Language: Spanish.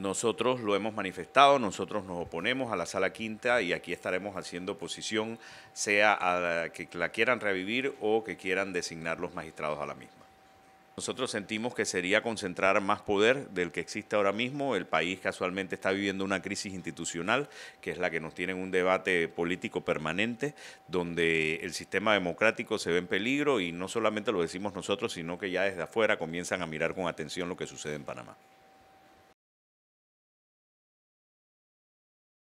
Nosotros lo hemos manifestado, nosotros nos oponemos a la sala quinta y aquí estaremos haciendo oposición, sea a que la quieran revivir o que quieran designar los magistrados a la misma. Nosotros sentimos que sería concentrar más poder del que existe ahora mismo. El país casualmente está viviendo una crisis institucional, que es la que nos tiene en un debate político permanente, donde el sistema democrático se ve en peligro y no solamente lo decimos nosotros, sino que ya desde afuera comienzan a mirar con atención lo que sucede en Panamá.